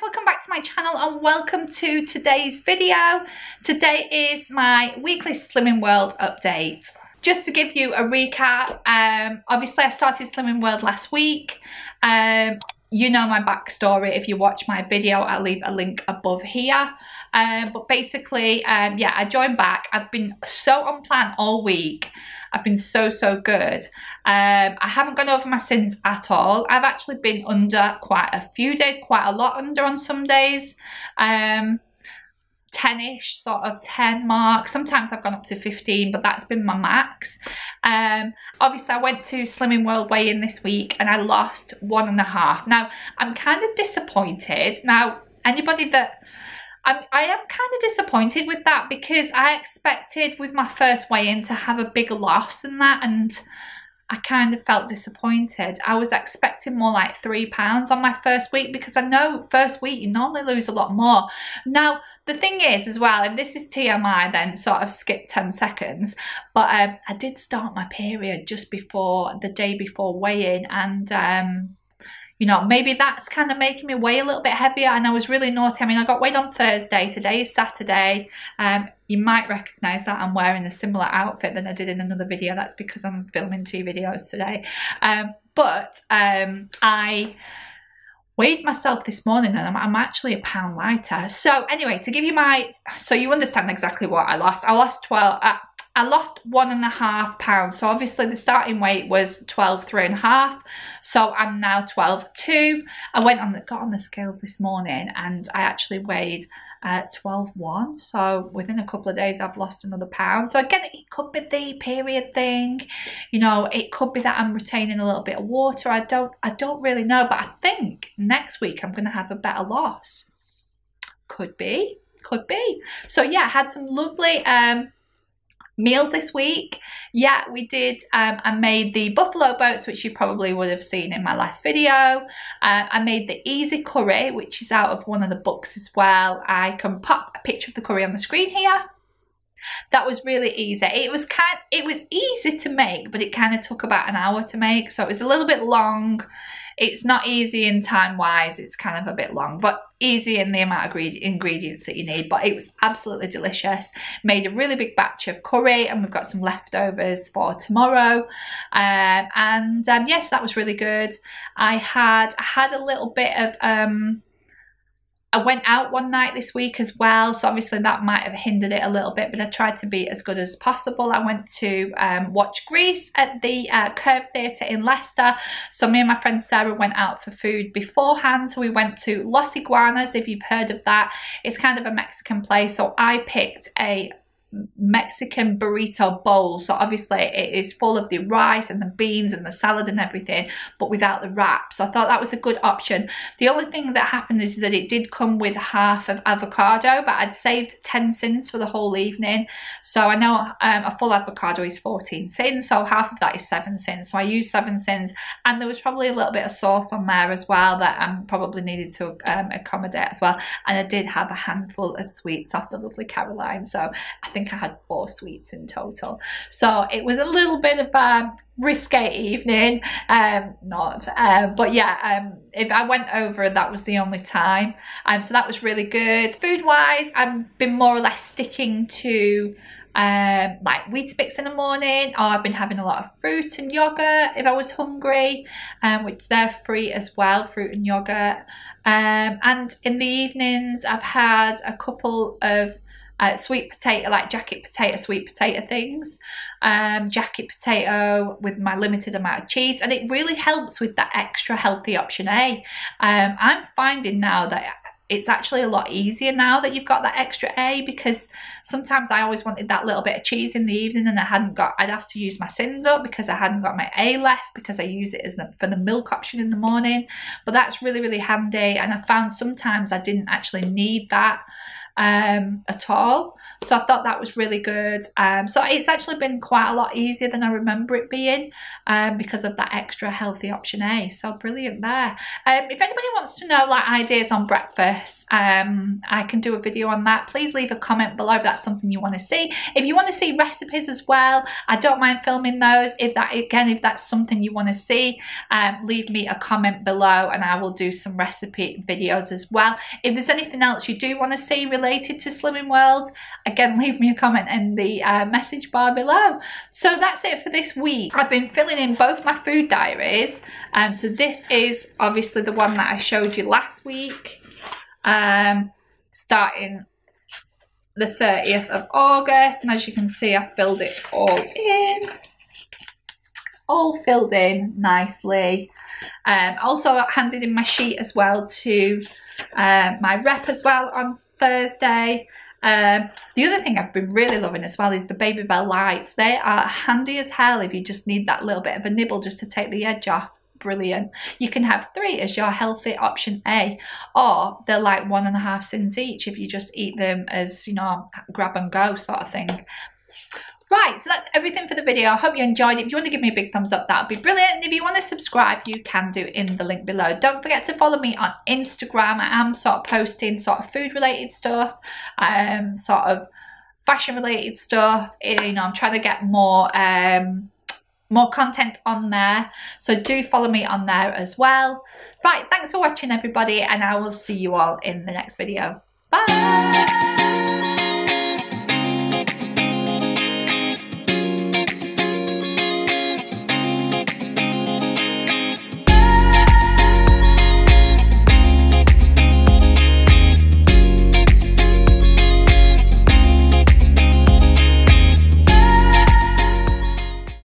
welcome back to my channel and welcome to today's video. Today is my weekly Slimming World update. Just to give you a recap, um, obviously I started Slimming World last week. Um, you know my backstory if you watch my video i'll leave a link above here. Um, but basically um, yeah i joined back. I've been so on plan all week. I've been so so good. Um, i haven't gone over my syns at all. I've actually been under quite a few days quite a lot under on some days. Um 10ish sort of 10 mark. Sometimes i've gone up to 15 but that's been my max. Um obviously i went to slimming world weigh-in this week and i lost one and a half. Now i'm kind of disappointed. Now anybody that I'm, I am kind of disappointed with that because I expected with my first weigh-in to have a bigger loss than that. And I kind of felt disappointed. I was expecting more like three pounds on my first week because I know first week you normally lose a lot more. Now, the thing is as well, if this is TMI then sort of skip 10 seconds, but um, I did start my period just before, the day before weigh-in and um, you know, maybe that's kind of making me weigh a little bit heavier and I was really naughty. I mean, I got weighed on Thursday, today is Saturday. Um, you might recognise that I'm wearing a similar outfit than I did in another video. That's because I'm filming two videos today. Um, but um, I weighed myself this morning and I'm, I'm, actually a pound lighter. So anyway, to give you my, so you understand exactly what I lost. I lost 12, uh, I lost one and a half pounds. So obviously the starting weight was 12, three and a half. So I'm now 12, two. I went on the, got on the scales this morning and I actually weighed uh, 12, one. So within a couple of days, I've lost another pound. So again, it could be the period thing. You know, it could be that I'm retaining a little bit of water. I don't, I don't really know, but I think next week I'm going to have a better loss. Could be, could be. So yeah, I had some lovely, um, meals this week. Yeah we did um, i made the buffalo boats which you probably would have seen in my last video. Uh, i made the easy curry which is out of one of the books as well. I can pop a picture of the curry on the screen here that was really easy it was kind it was easy to make but it kind of took about an hour to make so it was a little bit long it's not easy in time wise, it's kind of a bit long, but easy in the amount of ingredients that you need. But it was absolutely delicious. Made a really big batch of curry and we've got some leftovers for tomorrow. Um, and um, yes, that was really good. I had, I had a little bit of um, I went out one night this week as well, so obviously that might have hindered it a little bit, but I tried to be as good as possible. I went to um, watch Grease at the uh, Curve Theatre in Leicester. So me and my friend Sarah went out for food beforehand. So we went to Los Iguanas, if you've heard of that. It's kind of a Mexican place. So I picked a Mexican burrito bowl. So obviously it is full of the rice and the beans and the salad and everything, but without the wrap. So I thought that was a good option. The only thing that happened is that it did come with half of avocado, but I'd saved 10 syns for the whole evening. So I know um, a full avocado is 14 syns, so half of that is 7 syns. So I used 7 syns and there was probably a little bit of sauce on there as well that I probably needed to um, accommodate as well. And I did have a handful of sweets off the lovely Caroline. So I think think I had four sweets in total. So it was a little bit of a risque evening. Um, not, uh, but yeah, um, if I went over, that was the only time. Um, so that was really good. Food wise, I've been more or less sticking to um, like Weetabix in the morning or I've been having a lot of fruit and yogurt if I was hungry um, which they're free as well fruit and yogurt um, and in the evenings I've had a couple of uh, sweet potato, like jacket potato, sweet potato things. Um, jacket potato with my limited amount of cheese. And it really helps with that extra healthy option A. am um, finding now that it's actually a lot easier now that you've got that extra A because sometimes I always wanted that little bit of cheese in the evening and I hadn't got, I'd have to use my syns up because I hadn't got my A left because I use it as the, for the milk option in the morning. But that's really, really handy and I found sometimes I didn't actually need that um, at all. So I thought that was really good. Um, so it's actually been quite a lot easier than I remember it being um, because of that extra healthy option A. So brilliant there. Um, if anybody wants to know like ideas on breakfast, um, I can do a video on that. Please leave a comment below if that's something you want to see. If you want to see recipes as well, I don't mind filming those. If that again, if that's something you want to see, um, leave me a comment below and I will do some recipe videos as well. If there's anything else you do want to see related to Slimming World, again, leave me a comment in the uh, message bar below. So that's it for this week. I've been filling in both my food diaries. Um, so this is obviously the one that I showed you last week. Um, starting the 30th of August. And as you can see, I filled it all in. All filled in nicely. Um, also handed in my sheet as well to uh, my rep as well on Thursday. Um, the other thing I've been really loving as well is the Babybel lights. They are handy as hell if you just need that little bit of a nibble just to take the edge off. Brilliant. You can have three as your healthy option A, or they're like one and a half syns each if you just eat them as, you know, grab and go sort of thing. Right, so that's everything for the video. I hope you enjoyed it. If you want to give me a big thumbs up, that would be brilliant. And if you want to subscribe, you can do in the link below. Don't forget to follow me on Instagram. I am sort of posting sort of food related stuff, um, sort of fashion related stuff. You know, I'm trying to get more um, more content on there. So do follow me on there as well. Right, thanks for watching everybody and I will see you all in the next video. Bye!